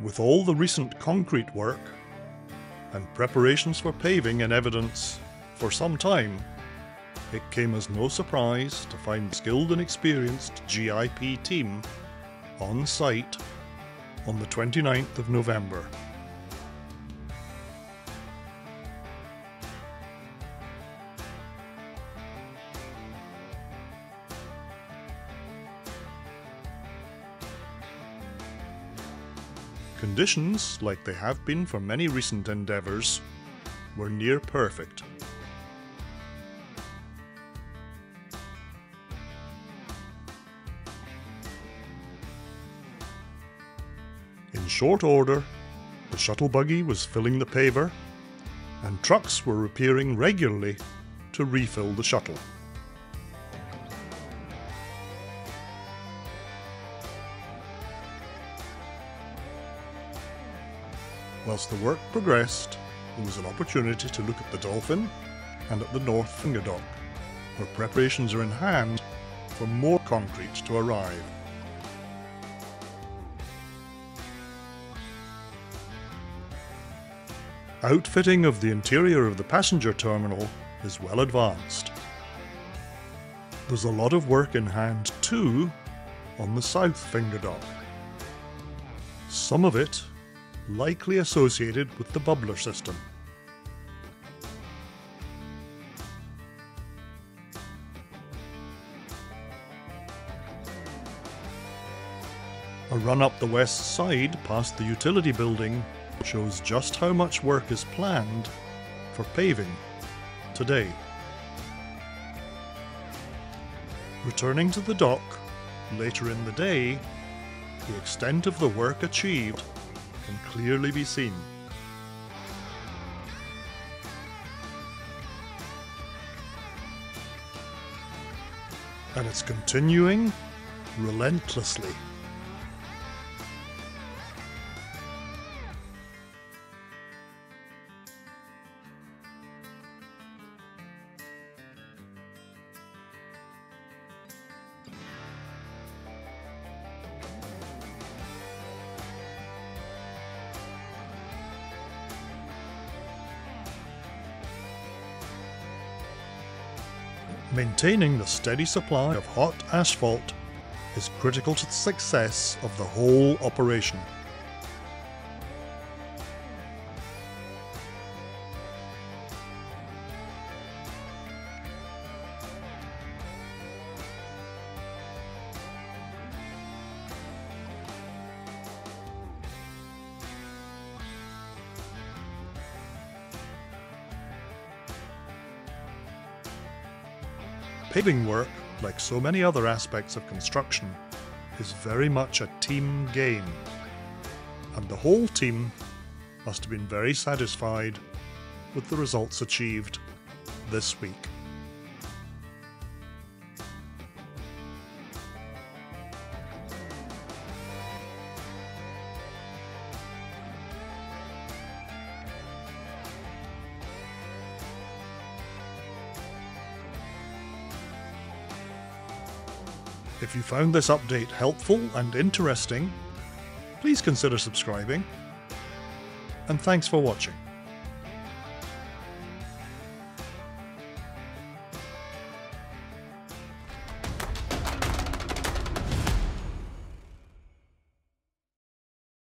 With all the recent concrete work and preparations for paving in evidence for some time, it came as no surprise to find skilled and experienced GIP team on site on the 29th of November. Conditions, like they have been for many recent endeavours, were near perfect. In short order, the shuttle buggy was filling the paver, and trucks were appearing regularly to refill the shuttle. Whilst the work progressed, there was an opportunity to look at the Dolphin and at the North Finger Dock, where preparations are in hand for more concrete to arrive. Outfitting of the interior of the passenger terminal is well advanced. There's a lot of work in hand too on the South Finger Dock. Some of it likely associated with the bubbler system. A run up the west side past the utility building shows just how much work is planned for paving today. Returning to the dock later in the day, the extent of the work achieved can clearly be seen. And it's continuing relentlessly. Maintaining the steady supply of hot asphalt is critical to the success of the whole operation. Paving work, like so many other aspects of construction, is very much a team game. And the whole team must have been very satisfied with the results achieved this week. If you found this update helpful and interesting, please consider subscribing. And thanks for watching.